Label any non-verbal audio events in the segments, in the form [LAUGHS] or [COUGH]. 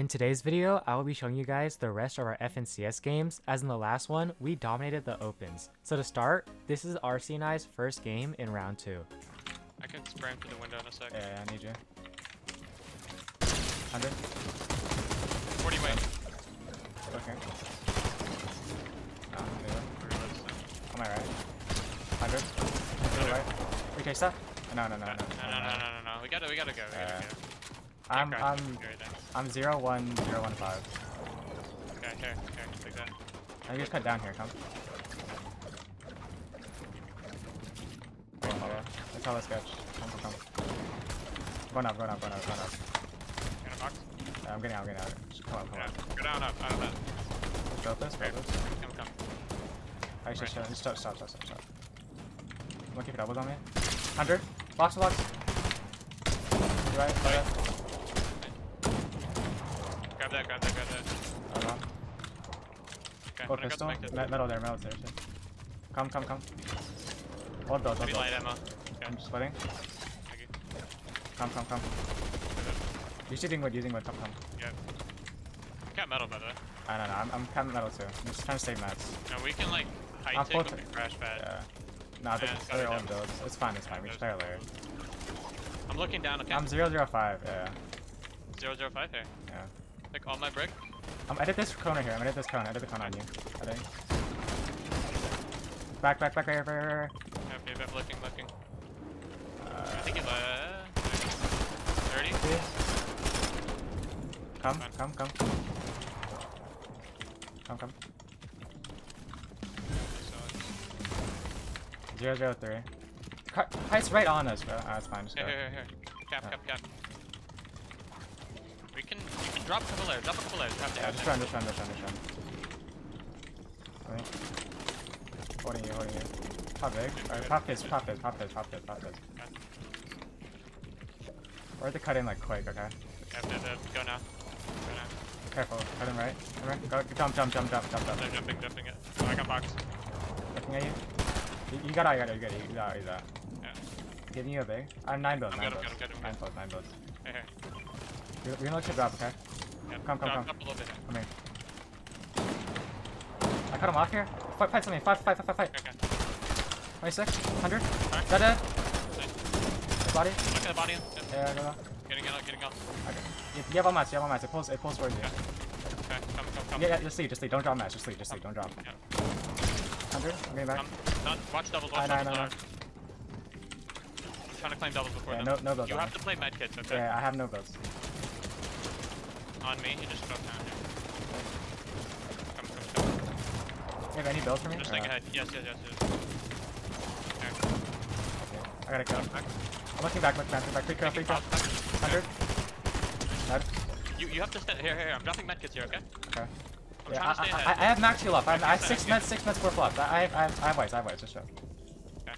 In today's video, I will be showing you guys the rest of our FNCS games, as in the last one, we dominated the opens. So to start, this is RC and I's first game in round 2. I can spray him through the window in a sec. Yeah, yeah, I need you. 100. 40 way. Okay. Ah, soon. On my right. 100. To the right. We chase? No, no, no, no. No, no, no, no, no, no. We gotta, we gotta go. We gotta Uh, go. I'm, I'm. Okay. I'm 0, 1, 0, 1, 5. Okay, here, here, take that. I just cut down here, come. Go, follow. Let's follow sketch. Come, come, come. Going up, going up, going up, going up. In a box. Yeah, I'm getting out, I'm getting out. Just come on, come Yeah. on. Go down, up, out of that. Build this, build this. Come, come. I should Right. stop, stop, stop, stop, stop, stop. Wanna keep doubles on me? 100. Blocks, blocks. Right, right. Grab that, grab that, grab that. Hold on. Okay, Oh, I'm pistol. go to make Me- metal there, metal there. shit. Come, come, come. Hold build, hold build. light ammo. I'm Okay, splitting. thank you. Come, come, come. Using wood, using wood. Come, come. Yeah. Got metal, by the way. I don't know. I'm, I'm capping metal too. I'm just trying to save mats. No, we can, like, I'm take full when we to- crash pad. Yeah. Nah, Yeah, they're it own builds. It's fine, it's fine. We Yeah, just play our layer. I'm looking down, okay? I'm 005. Yeah. 005 here. Yeah. Like, on my brick. I'm edit this corner here. I'm edit this corner. Edit the corner on you. I think. Back, back, back, right, right, right, right. Okay, I'm looking, looking. I Uh, think it's, uh, 30. please. Come, Fine. come, come. Come, come. Zero, zero, three. Car- right on us, bro. Ah, it's fine. Just go. Here, here, here. Cap, Yeah. cap, cap. Drop a couple layers, drop a couple layers. Have to, Yeah, have just run, just run, just run, just run. Alright. Holding you, holding you. Pop big. Alright, pop his, pop his, pop his, pop his, pop his. Or to cut in like quick, okay? Have to, have to go now. Go now. Careful, cut him right. Come here. Go, jump, jump, jump, jump, jump, jump. They're jumping, jumping it. Oh, I got box. Looking at you. You, you got out, you got out, you got out, you got out, you got out. Yeah. Giving you a big. I'm nine builds, I'm nine builds. good, I'm good, I'm Nine builds, nine builds. Here, here. We're, we're gonna let you drop, okay? Come, come, come. Drop a little bit. Come here. I cut him off here. Fight, fight something. Fight, fight, fight, fight, fight. Okay, okay. 26, 100. Alright. Dead, dead. Nice. Body. Look at the body. Yeah. Yeah, go, go. Getting out, getting out. Okay. You, you have all mats, you have all mats. It pulls, it pulls towards you. Okay. Okay, come, come, come. Yeah, yeah, just sleep, just sleep. Don't drop mats, just sleep, just sleep. Don't drop. Yeah. 100. I'm getting back. Come. Not, watch doubles, watch I doubles. know, I Alright. I'm trying to claim doubles before Yeah, them. no, no builds You have to play medkits, okay? Yeah, I have no builds. On me, you just drop down here. Come, come, come. You have any builds for me? Just think ahead. Yes, yes, yes, yes. Okay. Okay. I gotta go. I'm looking back, looking back, looking back. Free kill, free kill. Back, back. 100. Dead. You, you have to stay here, here. I'm dropping medkits here, okay? Okay. I'm Yeah, I, to I, ahead. I, I have max heal up. I have, I have six meds, six meds, four flops. I, I, I, have, I have whites, I have whites. Just show. Okay.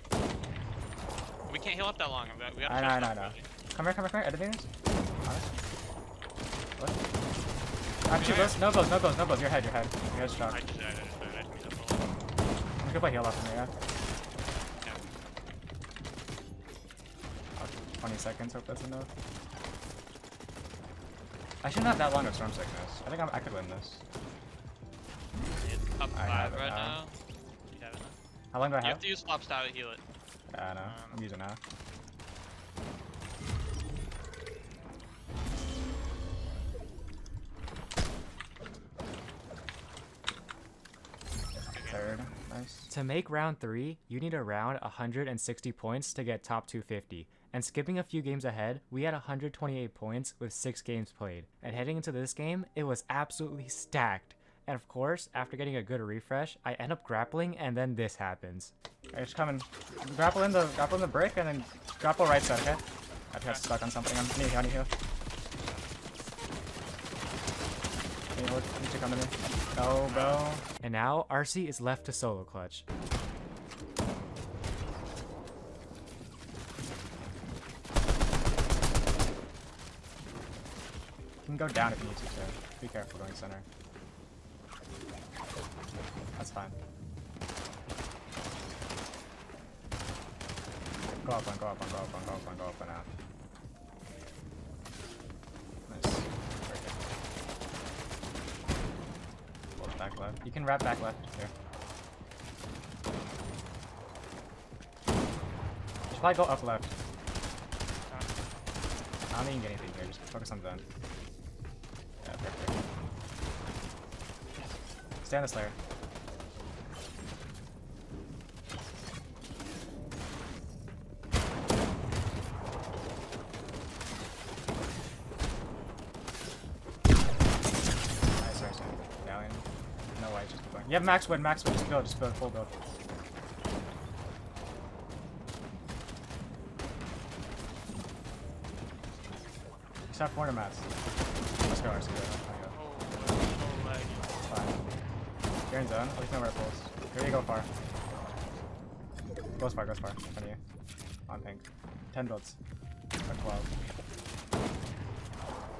We can't heal up that long. We gotta I know, I know, I know. Come here, come here, come here. Editators. Honest. What? Have two No builds, no builds, no builds. Your head, your head. Your head's I strong. just died, I just died, I just died. I'm gonna play heal up for me, yeah? Yeah. Oh, 20 seconds, hope that's enough. I shouldn't have that long of storm sickness. I think I'm, I could win this. It's up I five right now. now. You have it now. How long do I have? You have? have to use flop style to heal it. Yeah, I know. Um, I'm using now. To make round 3, you need around 160 points to get top 250. And skipping a few games ahead, we had 128 points with 6 games played. And heading into this game, it was absolutely stacked. And of course, after getting a good refresh, I end up grappling and then this happens. Okay, just coming. Grapple in the grapple in the brick and then grapple right side, okay? I got stuck on something. I'm need heal, I. Need heal, need to come to me. Go, bro. And now, RC is left to solo clutch. You can go down if you need to, too. Be careful going center. That's fine. Go up one, go up one, go up one, go up one, go up one out. Nice. Very good. You can wrap back left here. Should probably go up left. I don't can get anything here. Just focus on zone. Yeah, perfect. Stay on this layer. Nice, nice, nice. Galleon. No way, just keep going. You have max win, max win. Just build, just build, full build. Just have 400 mats. Let's go, let's go. Go. Fine. You're in zone. At least know where it pulls. Here you go far. Goes far, goes far. In front of you. On pink. 10 builds. Or 12.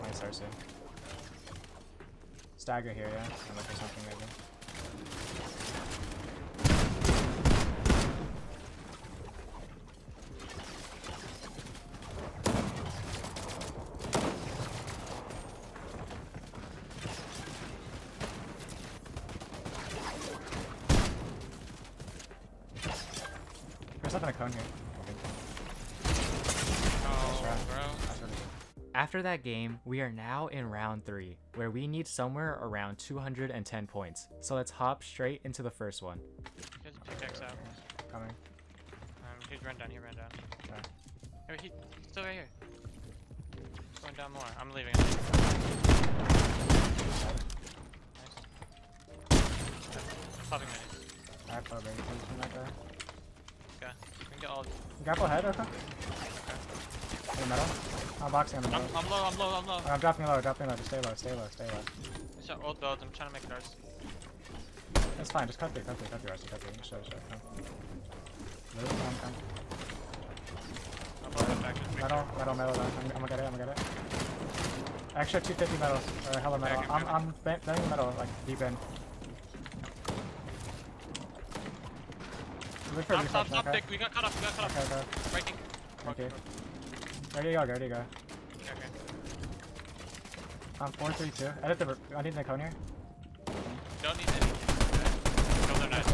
Nice RC. Stagger here, yeah? And look for something maybe. There's nothing a cone here. Oh, round. bro. That's really good. After that game, we are now in round 3, where we need somewhere around 210 points. So let's hop straight into the first one. He has a pickaxe out. Coming. Um, he's run down, he ran down. Okay. Hey, he, he's still right here. Going down more. I'm leaving. Nice. Popping minis. I have probably from that guy. Okay. We can get. Grapple head, okay? In the middle. I'm boxing in the I'm. I'm low, I'm low, I'm low. I'm dropping low, dropping low. Just stay low, stay low, stay low. It's an old build, I'm trying to make it ours. That's fine, just cut through, cut through, cut through, RC, cut through. Show, show, come. Move, come, come. I'll back. Just Metal, metal, metal, metal. I'm, I'm gonna get it, I'm gonna get it. Extra 250 metal, or hella metal. Okay, I'm, okay. I'm bent- bending metal, like, deep in. Look for stop, refresh, stop, okay? We got cut off, we got cut off. Okay, okay. Breaking. Okay. Okay, Ready to go, ready to go. okay. I'm 4 3 2. Edit the. I need the cone here. Don't need any. There, nice.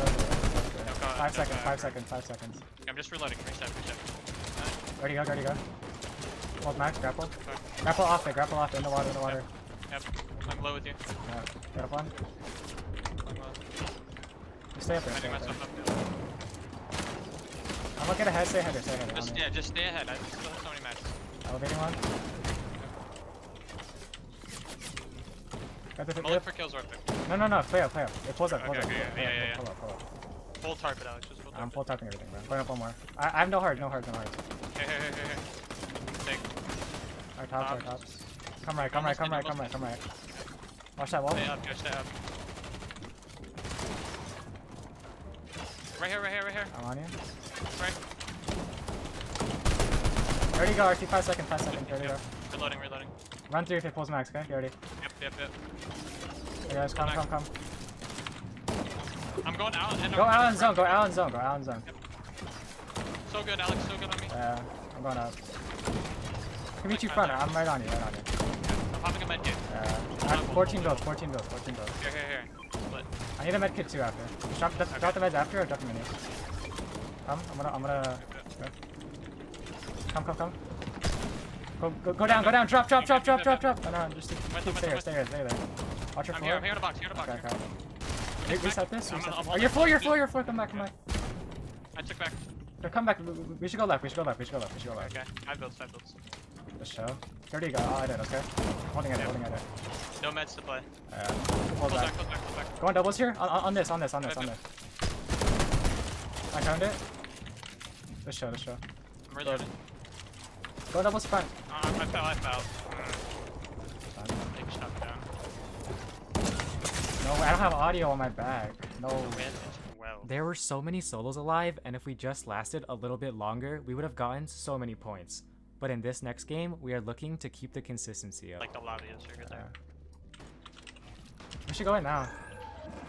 Five no, seconds, five seconds, five seconds. I'm just reloading. Reset, reset. Ready to go, ready to go. Hold max, grapple. Sorry. Grapple off it, grapple off it, in the water, in the water. Yep. I'm low with you. Yeah, up one. I'm stay up there, stay up there. Up there. I'm looking ahead, stay ahead, stay ahead. Just, yeah, just stay ahead. I still have so many matches. Elevating one. Got the I'm looking for kills worth it. No, no, no, play up, play up. It pulls up, Okay, pulls up. okay, pull- yeah, pull yeah, yeah, Pull up, pull up. Full tarp it, Alex. Just full tarp. I'm full tapping everything, bro. Going up one more. I, I have no hard, no hard, no hard. Hey, hey, hey, hey, hey. Take. Our tops, our tops. Come right, come right, come right, come right, come right. Watch that wall. Stay up, Joe. Stay up. Right here, right here, right here. I'm on you. Right. Ready go, RT, five seconds, five seconds, ready to go. Reloading, reloading. Run through if it pulls max, okay? You ready? Yep, yep, yep. Hey guys, come, come, come. I'm going out and Go out in zone, go out in zone, go out in zone. Yep. So good, Alex. So good on me. Yeah, I'm going out. Can meet you front, I'm right on you, right on you. I'm popping a med kit. Yeah. I have 14 builds, 14 builds, 14 builds. Here, here, here. Split. I need a med kit too after. Drop, drop, drop the meds after or drop the minis? Come, I'm gonna, I'm gonna. Come, come, come. Go, go, go down, go down, drop, drop, drop, drop, drop, drop. No, no, just keep, Wait, keep wait, stay here, stay here, stay there. Watch your I'm floor. here, I'm here in the box, here in the box. Okay, okay. Re- reset this, reset this. Oh, it. full, you're full, you're full. Come back, come back. I took back. No, come back. We- should go left, we should go left, we should go left, we should go left. Okay, five builds, five builds. Just show. There you go, all I did, okay? Holding at it, holding at it. No meds to play. Uh, hold back, back. back, back. Go on doubles here? On, on this, on this, on this, on this. I found it. Just show, just show. I'm reloading. Go doubles front. Uh, I fell, I fell. Mm, Big shot down. No, I don't have audio on my bag. No. Win well. There were so many solos alive, and if we just lasted a little bit longer, we would have gotten so many points. But in this next game, we are looking to keep the consistency up. Like the lobby is right there. We should go in now.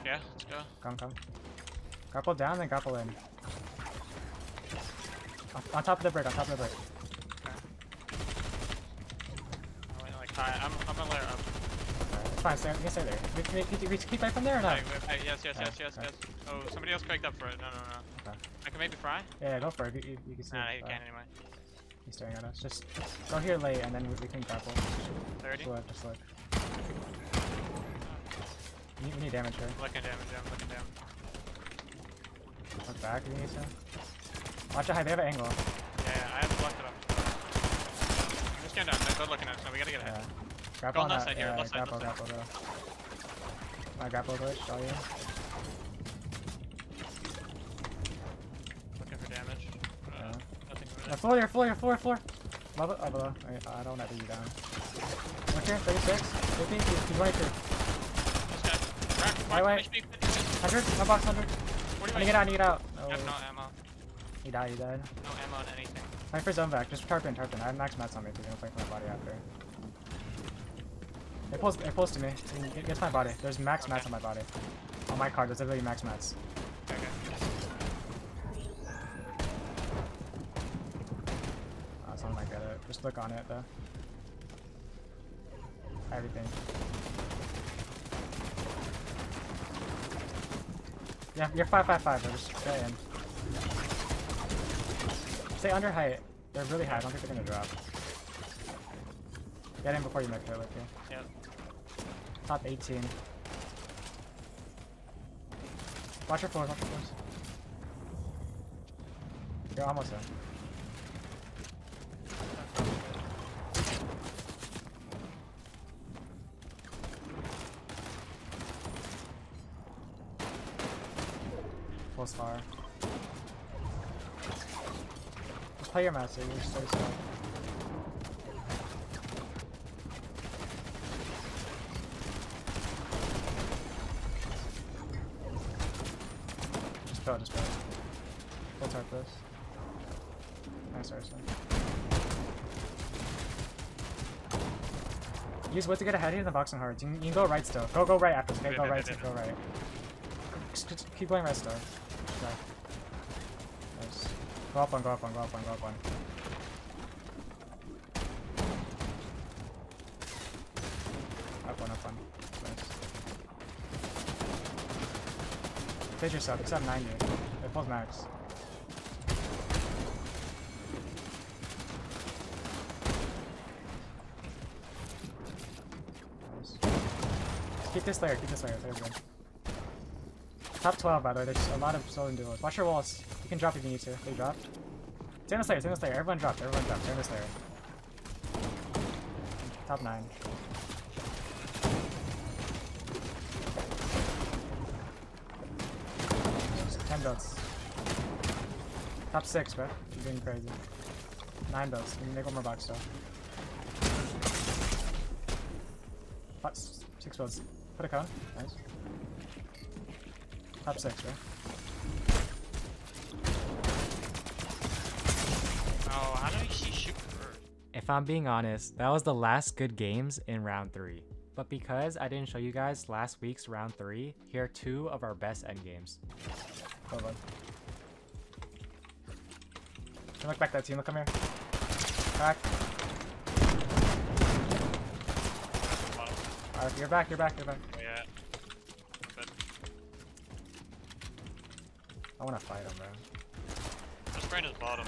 Yeah, let's go. Come, come. Grapple down, then grapple in. On, on top of the brick, on top of the brick. I like high. I'm, I'm gonna layer up. It's fine, stay, you can stay there. We, we, we, we keep right from there or not? Hey, hey, yes, yes, Oh, yes, yes, okay. yes. Oh, somebody else cracked up for it. No, no, no. Okay. I can maybe fry? Yeah, go for it. You, you, you can see Nah, it, uh, can't anyway. He's staring at us. Just go here late and then we, we can grapple. 30? Just look, just look. We need, we need damage here. Looking damage, I'm looking damage. Look back you need to. Watch out high, they have an angle. Yeah, yeah, I have blocked it up. I'm just getting down. They're looking at us, so we gotta get ahead. Yeah. Grapple on left that. side here, Yeah, left side, grapple, left grapple, go. My grapple glitch, all you. Looking for damage. Uh, Yeah. nothing for Yeah, floor here, floor here, floor, floor. Above it, oh, below. I, I don't want to you down. Look here, 36, 50, he's, he's 22. This guy. Crack, wait. 100, my box 100. 40 I need to get out, I need to get out. I have no ammo. He died, he died. No ammo on anything. Wait for zone back, just tarpin, tarpin. I have max mats on me if you're gonna play for my body after. It pulls, it pulls to me. Get, get to my body. There's max mats on my body. On my card, there's literally max mats. Okay. Uh, something like that. Just look on it though. Everything. Yeah, you're five five five. Just stay in. Stay under height. They're really high. I don't think they're gonna drop. Get in before you make it with you. Yep. Top 18. Watch your floors. Watch your floors. You're almost in. Close fire. Just play your master, you're so slow. Just go, just go. We'll tap this. Nice arson. Use what to get ahead here in the boxing hearts. You, can- you can go right still. Go, go right after this. Okay, go right, go right. Just keep going right still. Go up one, go up one, go up one, go up one. Up one, up one. Nice. Finish yourself, except 90. It pulls max. Keep this layer, keep this layer, there we go. Top 12, by the way, there's a lot of stolen duels. Watch your walls. You can drop if you need to. They drop. Stay in this layer, stay in this layer. Everyone drop, everyone drop. Stay in this layer. Top 9. Just 10 builds. Top 6, bro. You're doing crazy. 9 builds. You can make one more box, though. Five, 6 builds. Put a cone. Nice. Top 6, bro. Oh, how do you see shoot first? If I'm being honest, that was the last good games in round 3. But because I didn't show you guys last week's round 3, here are two of our best end games. Go, bud. Can you look back that team? Look, come here. Back. Alright, you're back, you're back, you're back. Oh, yeah. I wanna fight him, bro. this brain is bottom.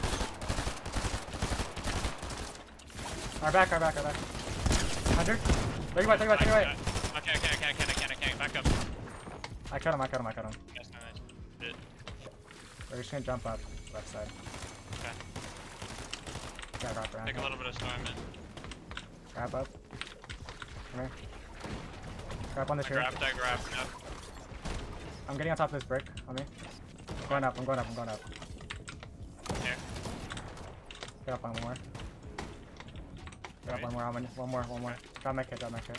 Alright, back, alright, back, alright, back. 100? 30 white, 30 white, 30 white. Okay, okay, okay, I can, I can, I can. Back up. I cut him, I cut him, I cut him. Yes, no, nice. Did. We're just gonna jump up left side. Okay. Yeah, wrap around. Take a little bit of storm in. Grab up. Come here. Grab on the I tree. grabbed, I grabbed. Yep. I'm getting on top of this brick. On me. I'm going up, I'm going up, I'm going up. Here. Get up on one more. Up one more, one, one more, one more. Drop my kit, drop my kit.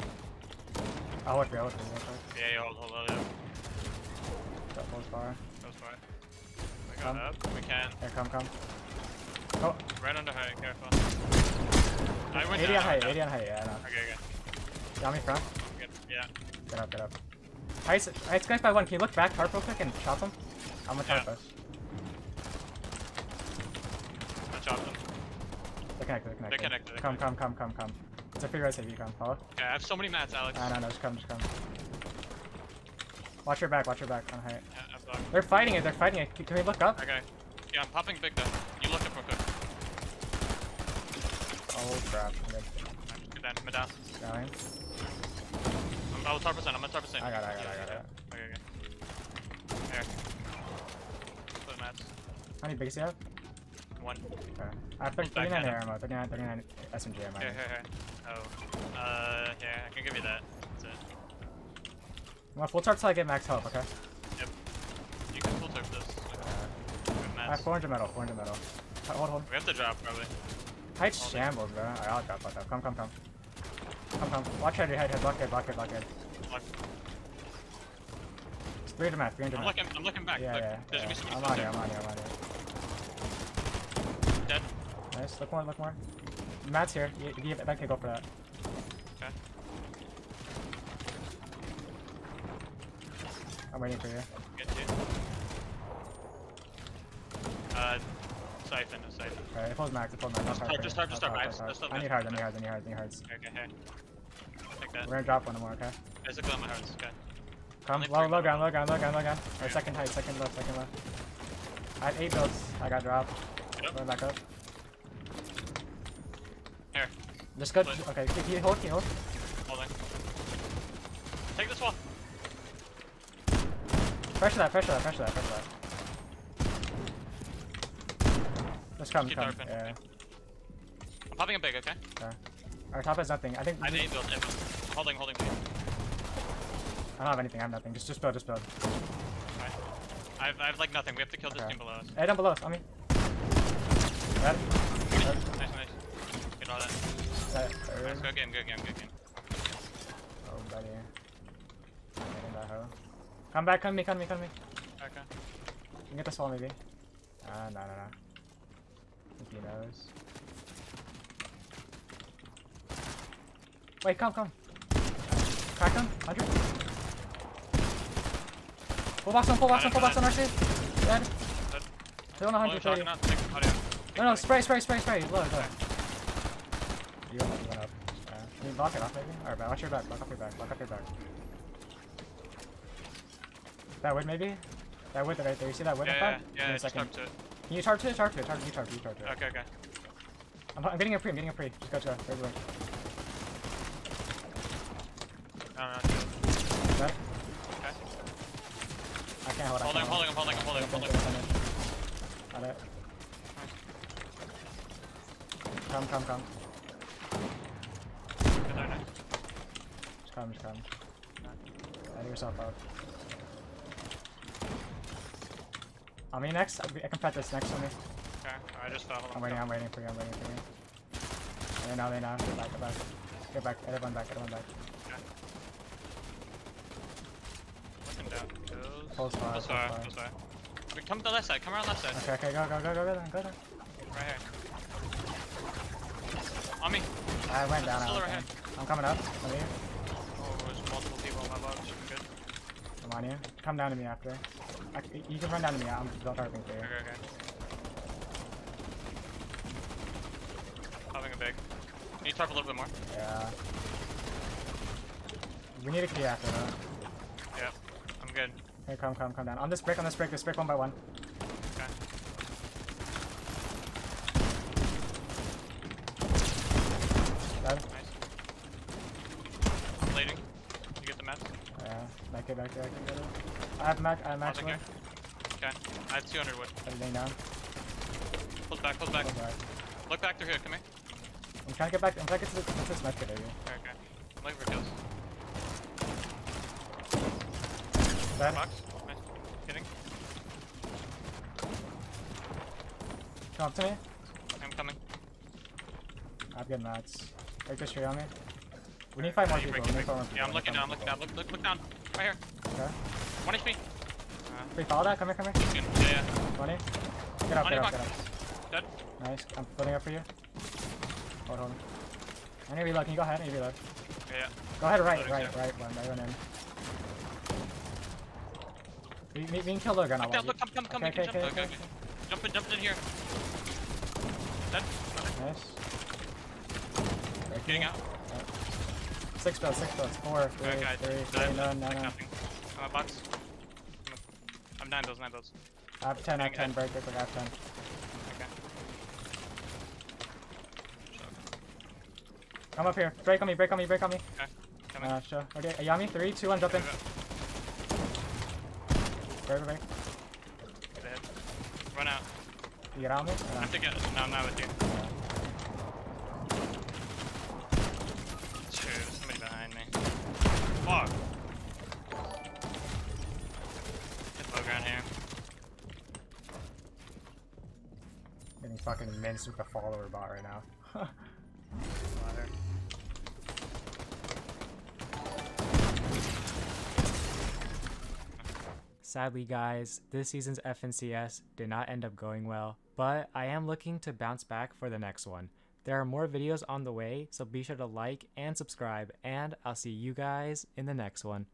I'll hold for you, I'll hold for you, hold for you. Yeah, yeah, hold, hold, hold, yeah. Drop close far. For it. We got Come. up. We can. Here, come, come. Oh, Right under her, careful. I went 80 down, on I height, 80 on height, yeah, I know. Okay, okay. Got me front. Good. Yeah. Get up, get up. Ice, ice guy by one. Can you look back, tarp real quick and chop him? I'm gonna tarp Yeah. us. I them. They're connected, they're connected. connected, they're Come, come, come, come, come. It's a free res if you come. Follow. Okay, I have so many mats, Alex. Ah, no, no, just come, just come. Watch your back, watch your back on height. Yeah, They're fighting it, they're fighting it. Can, can we look up? Okay. Yeah, I'm popping big though. You look up real quick. Oh crap. Okay. Get down, mid down. Going. I'm, I was 100%, I'm at 100%. I got it, I got it, I got it. Okay, okay. Here. Put mats. How many bigs do you have? One. Okay. I have Back 39 hand. air ammo, 39, 39 SMG ammo. Here, here, here. Oh. Uh, yeah, I can give you that. That's it. Well, full tarp till I get max health, okay? Yep. You can full turf this. Good I have 400 metal, 400 metal. Hold, hold, hold. We have to drop, probably. Height's Hold shambles, bro. Alright, I'll drop, I'll drop. Come, come, come. Come, come. Watch head, your head, head. Block head, block head, block head. Look, 300 math, 300 I'm looking, I'm looking back. Yeah, Look, yeah, yeah. I'm on here, I'm on here, I'm on here. Nice, look more, look more. Matt's here. You, you, that can go for that. Okay. I'm waiting for you. Get you. Uh, siphon, a siphon. Alright, it pulls max, it pulls max. Just tarp, just tarp, just I'll tarp. tarp, Just- I'll just tarp. tarp. I need hards, I need hards, I need hards, I need hards. Okay, okay. Take that. We're gonna drop one more, okay? There's a gun on my hearts, okay. Come, low, low ground, low ground, low ground, low ground. Or second height, second low, second low. I have eight builds. I got dropped. Yep. Going back up. Here, Just go. Split. Okay, can you hold? Can you hold? holding. Take this wall. Pressure that, pressure that, pressure that, pressure that. Just come, Keep come. Yeah. I'm popping a big, okay? Okay. Our top has nothing. I think. I eight build. I'm holding, holding. Okay. I don't have anything. I have nothing. Just, just build, just build. I have, I have like nothing. We have to kill this Okay. team below us. Hey, down below us. On me. Red. Nice, nice. Get all that. Nice, good game, good game, good game. Oh, buddy. Getting that hoe. Come back. Come me. Come me. Come me. Okay. You can get this wall maybe. Ah, uh, no, no, no. I think he knows. Wait, come, come. Crack him. 100. Full box on, full box on, full box on, RC. Dead. Dead. Still on Only 130. shotgun out, take audio. No, no, spray, spray, spray, spray. Low, low. You went you went up. Uh, can you block it off maybe? Alright, watch your back, block off your back, block off your back. That wood maybe? That wood right there, you see that wood Yeah, in yeah? Yeah, yeah, a just second. to it. Can you tarp to it? Tarp to it, tarp, you tarp, you tarp to it. Okay, okay. I'm, I'm getting a pre, I'm getting a pre. Just go, go. There's one. No, no, no. Dead? Okay. I can't hold, I Holding, can't I'm holding, I'm holding, I'm holding, holding. finish, finish. Got it. Come, come, come. Good there, nice. Come, just come. Let yourself out. On me next? I can pet this next on me. Okay, I just fell. I'm waiting, I'm waiting for you, I'm waiting for you. They now, they now. Get back, get back. Get back, everyone back, everyone back. Okay. Looking down. Goes. Pulse fire, Pulse fire, pulse fire. Wait, Come to the left side, come around left side. Okay, okay, go, go, go, go, go, then, go. Right here. On me. I went down, I went right down. I'm coming up. On you. Multiple people on my box. Good. I'm on you. Come down to me after. I, you can run down to me, I'm still targeting for you. Okay, okay. Having a big. Can you talk a little bit more? Yeah. We need a key after that. Yeah. I'm good. Okay, come, come, come down. On this brick, on this brick, this brick one by one. Okay. Dead. Nice. I'm bleeding. You get the meds? Yeah, back it, back it, back it, back it. I have max, I have max Okay. I have 200 wood. Everything down. Pull back, pull back. Go. Look back through here. Come here. I'm trying to get back, I'm trying to get to this, to this medkit area. Okay, okay. I'm looking for kills. Dead. Box. Nice. Hitting. Come up to me. I'm coming. I've got mats. Take this tree on me. We need five more Yeah, people. break, We you need break. five more people. Yeah, I'm looking down, more looking down. Look, look, look down. Right here. Okay. 1 HP. Uh, we follow that? Come here, come here. good. Yeah, yeah. 20. Get up, get up, get up. Dead. Nice. I'm putting up for you. Hold on. I need reload. Can you go ahead? I need reload. Yeah, yeah. Go ahead, right, Loading, right, yeah. right, one, right one in. We, we, we can kill the gun. Look down, look, come, come, come. Okay, okay, jump. okay, Okay, okay. Jump in, jump in here. Dead. Okay. Nice. Break Getting out. Yeah. Six builds, six builds. Four, three, Okay, three, so three, I have no, no, like no. nothing. I'm a box. I'm, nine builds. I have 10, I have 10, break, break, I have 10. Okay. Come up here. Break on me, break on me, break on me. Okay. Coming. Uh, show. Okay, Yami, three, two, one, jump in. Break, break, break. Get ahead. Run out. You get on me? I have to get. No, I'm not with you. Shoot, there's somebody behind me. Fuck. Fucking minced with the follower bot right now. [LAUGHS] Sadly, guys, this season's FNCS did not end up going well, but I am looking to bounce back for the next one. There are more videos on the way, so be sure to like and subscribe, and I'll see you guys in the next one.